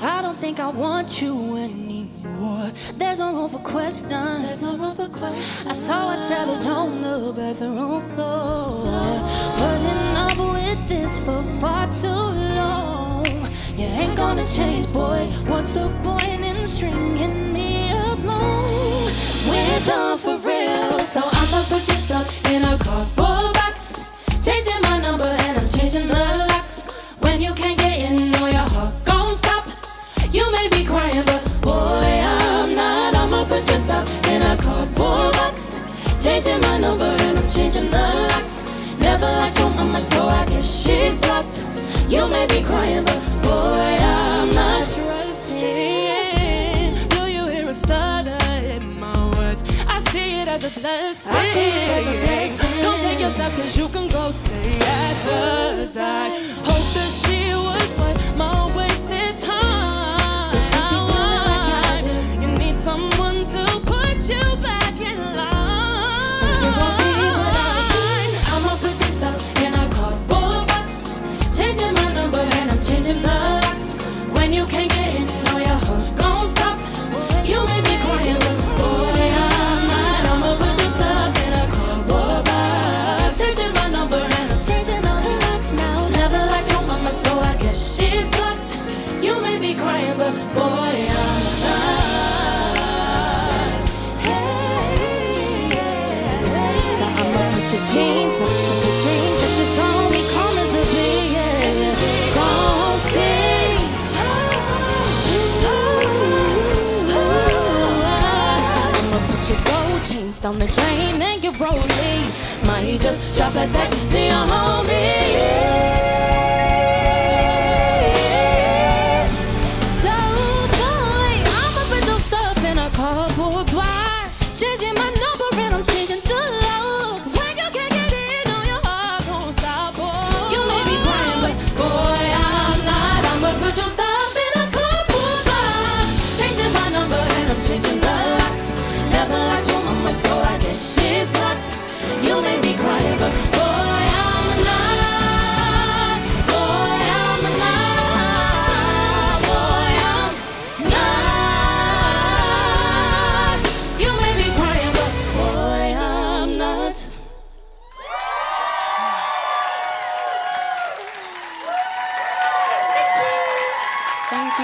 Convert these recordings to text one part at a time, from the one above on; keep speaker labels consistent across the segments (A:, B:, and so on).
A: I don't think I want you anymore. There's no room for questions. There's no room for questions. I saw a savage on the bathroom floor. gonna change, boy. What's the point in stringing me along? We're done for real, so I'ma put your stuff in a cardboard box. Changing my number and I'm changing the locks. When you can't get in, know your heart gon' stop. You may be crying, but boy, I'm not. I'ma put your stuff in a cardboard box. Changing my number and I'm changing the locks. Never liked your mama, so I the.
B: Don't take your stuff cause you
A: lost on the drain, and you're rolling. Might just drop a text to your
B: homie.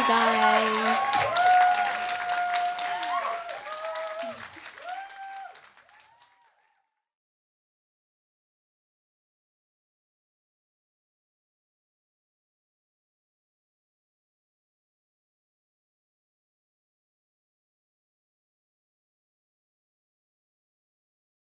B: guys.